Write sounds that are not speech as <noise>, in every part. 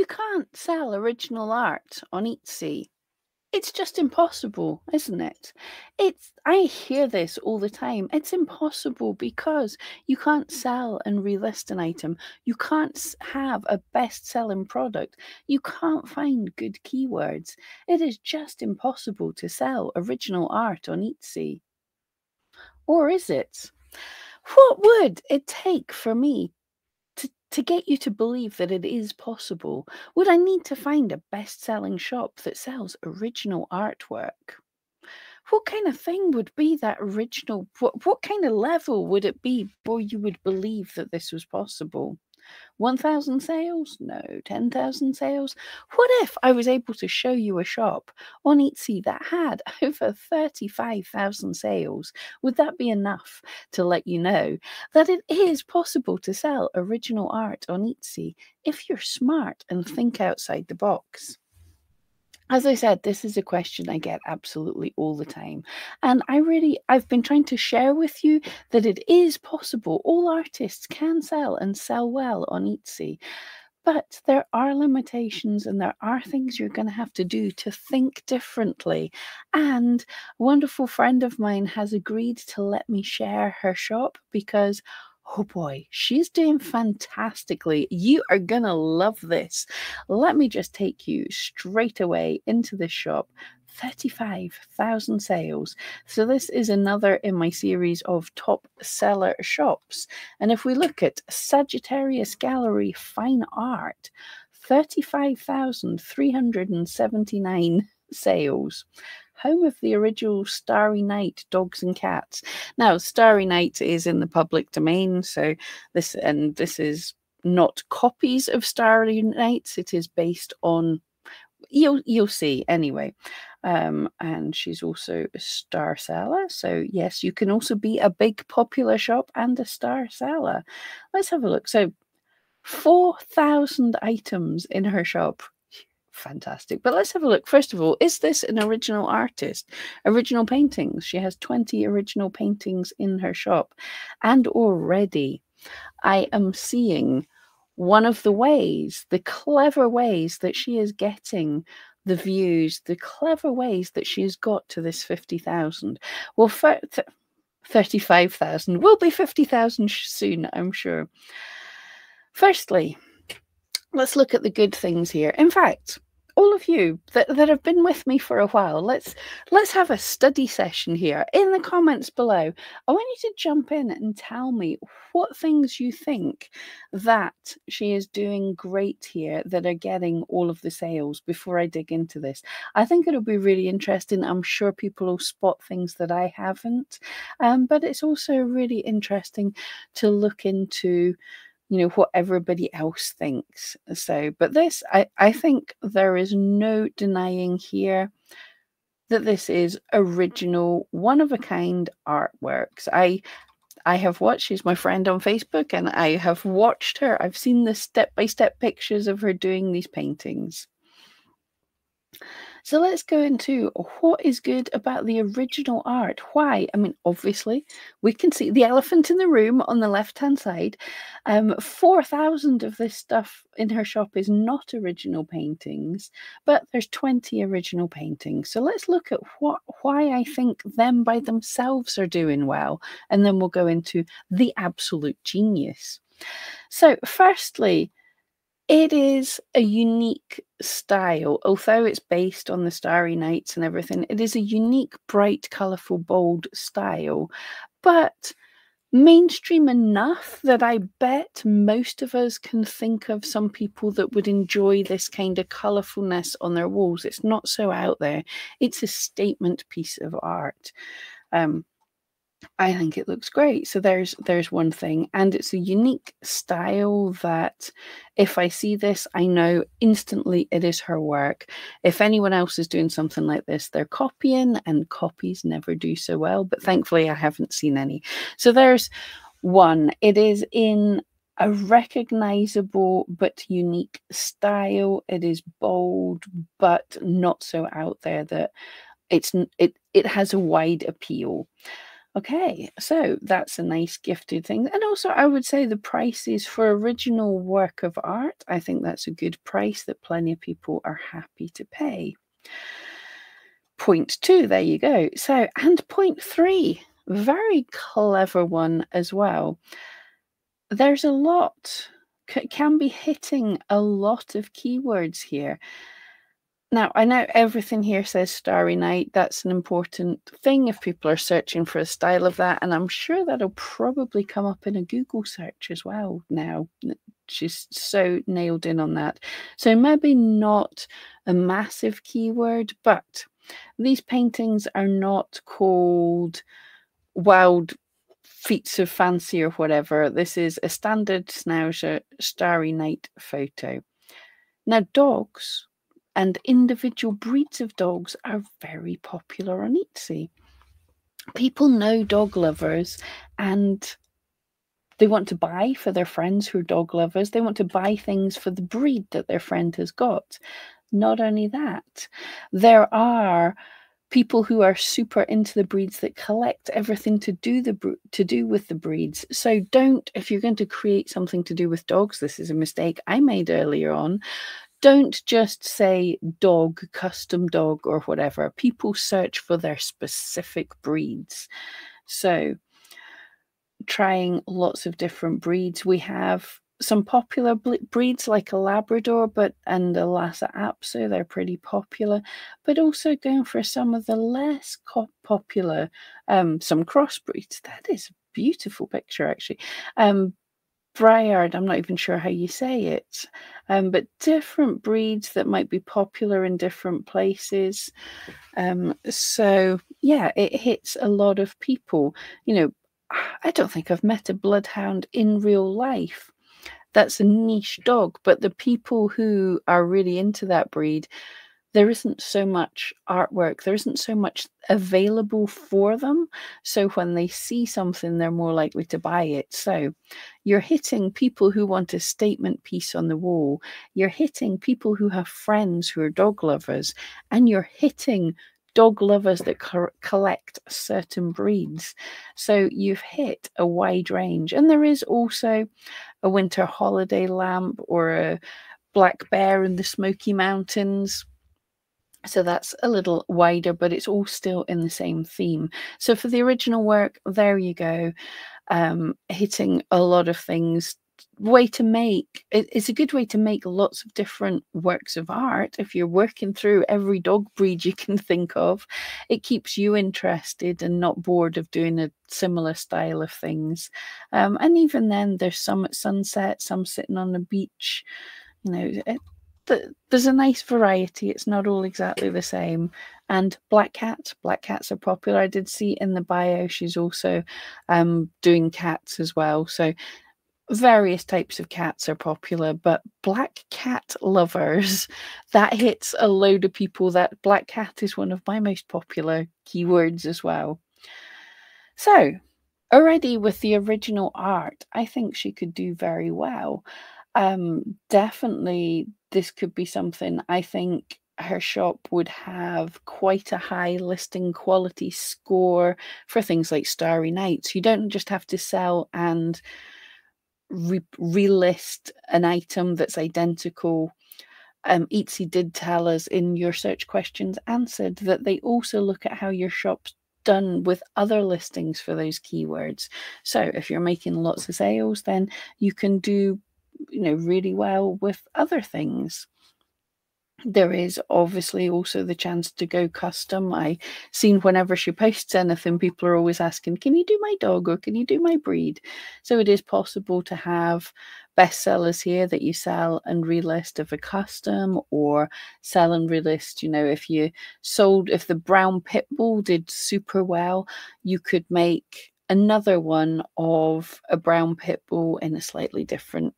You can't sell original art on Etsy. It's just impossible, isn't it? It's I hear this all the time. It's impossible because you can't sell and relist an item. You can't have a best-selling product. You can't find good keywords. It is just impossible to sell original art on Etsy. Or is it? What would it take for me to get you to believe that it is possible, would I need to mm. find a best selling shop that sells original artwork? What kind of thing would be that original? What, what kind of level would it be before you would believe that this was possible? 1,000 sales? No. 10,000 sales? What if I was able to show you a shop on Etsy that had <laughs> over 35,000 sales? Would that be enough to let you know that it is possible to sell original art on Etsy if you're smart and think outside the box? As I said, this is a question I get absolutely all the time. And I really, I've been trying to share with you that it is possible. All artists can sell and sell well on Etsy. But there are limitations and there are things you're going to have to do to think differently. And a wonderful friend of mine has agreed to let me share her shop because Oh boy, she's doing fantastically. You are going to love this. Let me just take you straight away into the shop. 35,000 sales. So, this is another in my series of top seller shops. And if we look at Sagittarius Gallery Fine Art, 35,379 sales home of the original Starry Night dogs and cats. Now, Starry Night is in the public domain, so this and this is not copies of Starry Nights. It is based on you'll you'll see anyway. Um, and she's also a star seller. So yes, you can also be a big popular shop and a star seller. Let's have a look. So four thousand items in her shop fantastic. But let's have a look. First of all, is this an original artist? Original paintings. She has 20 original paintings in her shop. And already I am seeing one of the ways, the clever ways that she is getting the views, the clever ways that she has got to this 50,000. Well, 35,000 will be 50,000 soon, I'm sure. Firstly, let's look at the good things here. In fact, all of you that, that have been with me for a while let's let's have a study session here in the comments below. I want you to jump in and tell me what things you think that she is doing great here that are getting all of the sales before i dig into this. I think it'll be really interesting. I'm sure people will spot things that i haven't. Um, but it's also really interesting to look into you know what everybody else thinks. So but this i i think there is no denying here that this is original one of a kind artworks. I i have watched she's my friend on facebook and i have watched her. I've seen the step by step pictures of her doing these paintings so let's go into what is good about the original art. Why? I mean, obviously, we can see the elephant in the room on the left hand side. Um, 4,000 of this stuff in her shop is not original paintings, but there's 20 original paintings. So let's look at what why I think them by themselves are doing well. And then we'll go into the absolute genius. So, firstly, it is a unique style, although it's based on the Starry Nights and everything. It is a unique, bright, colourful, bold style, but mainstream enough that I bet most of us can think of some people that would enjoy this kind of colourfulness on their walls. It's not so out there. It's a statement piece of art. Um, I think it looks great. So there's there's one thing, and it's a unique style that if I see this, I know instantly it is her work. If anyone else is doing something like this, they're copying, and copies never do so well. But thankfully, I haven't seen any. So there's one. It is in a recognizable but unique style. It is bold, but not so out there that it's it it has a wide appeal. Okay, so that's a nice gifted thing. And also, I would say the prices for original work of art, I think that's a good price that plenty of people are happy to pay. Point two, there you go. So, and point three, very clever one as well. There's a lot, can be hitting a lot of keywords here. Now, I know everything here says Starry Night. That's an important thing if people are searching for a style of that. And I'm sure that'll probably come up in a Google search as well now. She's so nailed in on that. So maybe not a massive keyword, but these paintings are not called wild feats of fancy or whatever. This is a standard Schnauzer Starry Night photo. Now, dogs and individual breeds of dogs are very popular on Etsy. People know dog lovers and they want to buy for their friends who are dog lovers. They want to buy things for the breed that their friend has got. Not only that, there are people who are super into the breeds that collect everything to do the to do with the breeds. So don't if you're going to create something to do with dogs, this is a mistake I made earlier on don't just say dog, custom dog, or whatever. People search for their specific breeds. So, trying lots of different breeds. We have some popular breeds like a Labrador, but and a Lhasa Apso, they're pretty popular. But also going for some of the less popular, um, some crossbreeds. That is a beautiful picture, actually. Um, Briard, I'm not even sure how you say it, um, but different breeds that might be popular in different places. Um, so, yeah, it hits a lot of people. You know, <sighs> I don't think I've met a bloodhound in real life. That's a niche dog, but the people who are really into that breed there isn't so much artwork, there isn't so much available for them. So when they see something, they're more likely to buy it. So you're hitting people who want a statement piece on the wall, you're hitting people who have friends who are dog lovers, and you're hitting dog lovers that co collect certain breeds. So you've hit a wide range. And there is also a winter holiday lamp or a black bear in the Smoky Mountains so that's a little wider, but it's all still in the same theme. So for the original work, there you go, um, hitting a lot of things. Way to make it's a good way to make lots of different works of art. If you're working through every dog <laughs> breed you can think of, it keeps you interested and not bored of doing a similar style of things. Um, and even then, there's some at sunset, some sitting on the beach. You know, there's a nice variety. It's not all exactly the same. And black cat, black cats are popular. I did see in the bio she's also um, doing cats as well. So various types of cats are popular, but black cat lovers, <laughs> that hits a load of people. That black cat is one of my most popular keywords as well. So, already with the original art, I think she could do very well. Um, definitely, this could be something I think her shop would have quite a high listing quality score for things like Starry Nights. You don't just have to sell and re- relist an item that's identical. Um, Etsy did tell us in your search questions answered that they also look at how your shop's done with other listings for those keywords. So if you're making lots of sales, then you can do you know really well with other things there is obviously also the chance to go custom. I seen whenever she posts anything, people are always asking, "Can you do my dog or can you do my breed?" So it is possible to have bestsellers here that you sell and relist of a custom, or sell and relist. You know, if you sold, if the brown pit bull did super well, you could make another one of a brown pit bull in a slightly different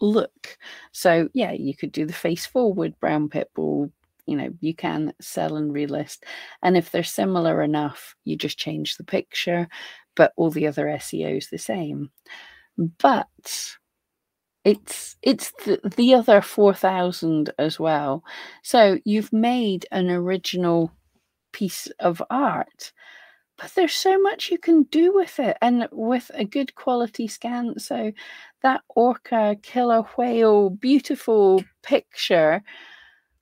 look. So yeah, you could do the face forward brown pit bull. You know, you can sell and relist. And if they're similar enough, you just change the picture, but all the other SEO is the same. But it's it's the, the other 4000 as well. So you've made an original piece of art but there's so much you can do with it and with a good quality scan. So that orca killer whale, beautiful picture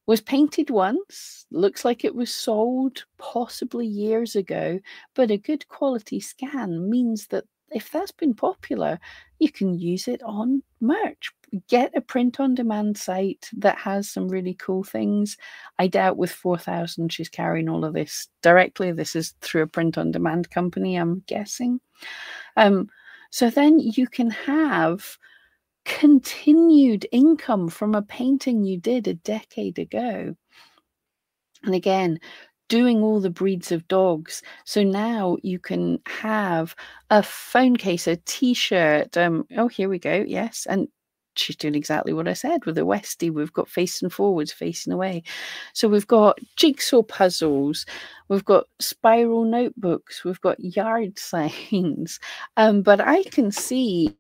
was painted once, looks like it was sold possibly years ago, but a good quality scan means that if that's been popular, you can use it on merch. Get a print on demand site that has some really cool things. I doubt with 4,000 she's carrying all of this directly. This is through a print on demand company, I'm guessing. Um, so then you can have continued income from a painting you did a decade ago. And again, doing all the breeds of dogs. So now you can have a phone case, a t-shirt. Um, oh, here we go. Yes. And she's doing exactly what I said with the Westie. We've got facing forwards, facing away. So we've got jigsaw puzzles, we've got spiral notebooks, we've got yard <laughs> signs. Um, but I can see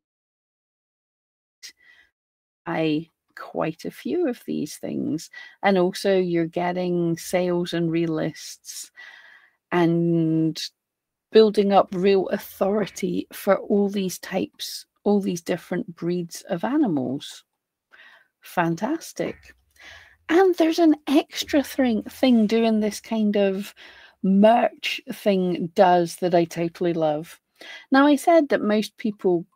I quite a few of these things. And also, you're getting sales and relists and building up real authority for all these types, all these different breeds of animals. Fantastic. And there's an extra thing, thing doing this kind of merch thing does that I totally love. Now, I said that most people,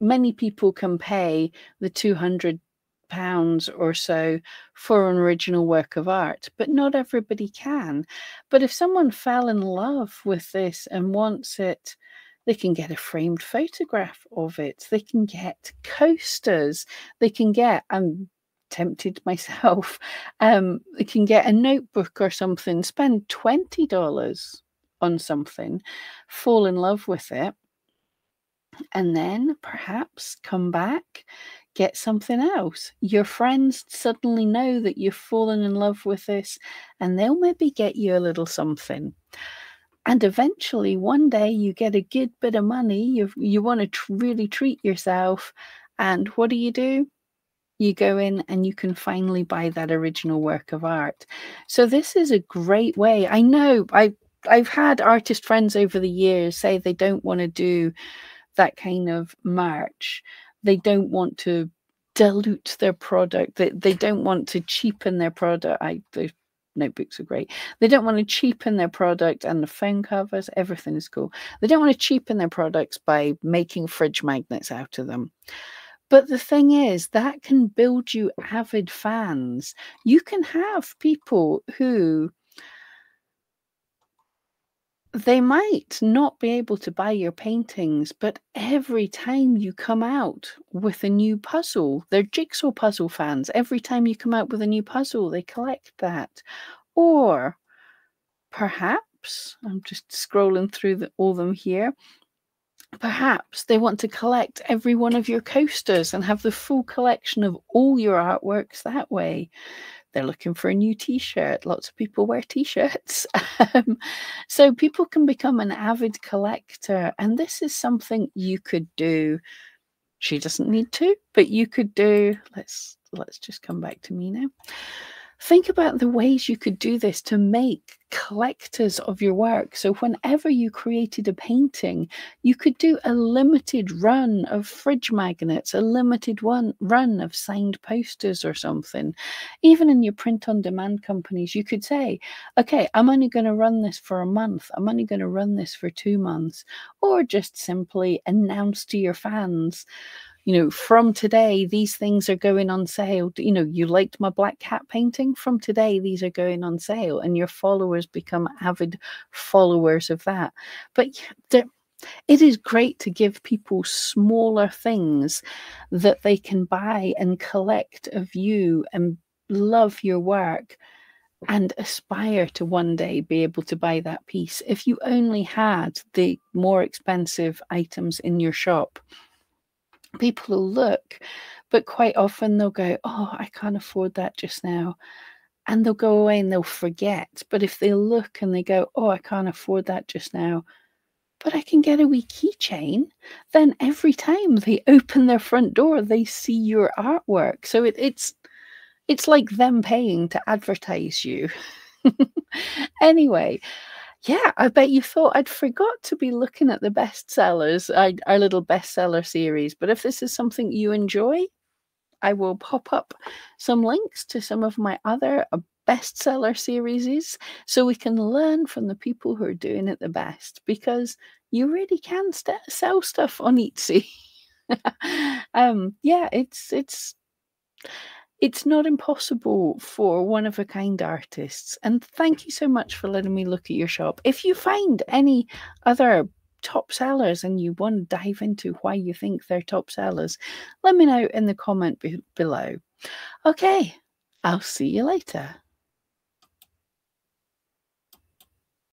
many people can pay the 200 pounds or so for an original work of art, but not everybody can. But if someone fell in love with this and wants it, they can get a framed photograph of it. They can get coasters. They can get, I'm tempted myself, <laughs> um, they can get a notebook or something, spend $20 on something, fall in love with it, and then perhaps come back, get something else. Your friends suddenly know that you've fallen in love with this, and they'll maybe get you a little something. And eventually, one day, you get a good bit of money. You you want to tr- really treat yourself, and what do you do? You go in and you can finally buy that original work of art. So this is a great way. I know I I've had artist friends over the years say they don't want to do that kind of merch they don't want to dilute their product. They, they don't want to cheapen their product. I notebooks are great. They don't want to cheapen their product and the phone covers, everything is cool. They don't want to cheapen their products by making fridge magnets out of them. But the thing is, that can build you avid fans. You can have people who they might not be able to buy your paintings, but every time you come out with a new puzzle, they're jigsaw puzzle fans. Every time you come out with a new puzzle, they collect that. Or perhaps, I'm just scrolling through the, all them here, perhaps they want to collect every one of your coasters and have the full collection of all your artworks that way they're looking for a new t-shirt. Lots of people wear t-shirts. <laughs> Um, so people can become an avid collector and this is something you could do. She doesn't need to but you could do. Let's let's just come back to me now Think about the ways you could do this to make collectors of your work. So, whenever you created a painting, you could do a limited run of fridge magnets, a limited one run of signed posters or something. Even in your print on demand companies, you could say, okay, I'm only going to run this for a month, I'm only going to run this for two months, or just simply announce to your fans you know, from today, these things are going on sale. You know, you liked my black cat painting. From today, these are going on sale, and your followers become avid followers of that. But it is great to give people smaller things that they can buy and collect of you and love your work and aspire to one day be able to buy that piece. If you only had the more expensive items in your shop, people will look, but quite often they'll go, Oh, I can't afford that just now. And they'll go away and they'll forget. But if they look and they go, Oh, I can't afford that just now, but I can get a wee keychain, then every time they <laughs> open their front door, they see your artwork. So it, it's it's like them paying to advertise you. <laughs> anyway, yeah, I bet you thought I'd forgot to be looking at the bestsellers, our, our little bestseller series. But if this is something you enjoy, I will pop up some links to some of my other uh, bestseller series so we can learn from the people who are doing it the best because you really can st- sell stuff on Etsy. <laughs> um, yeah, it's it's it's not impossible for one of a kind artists. And thank you so much for letting me look at your shop. If you find any other top sellers and you want to dive into why you think they're top sellers, let me know in the comment be- below. Okay, I'll see you later.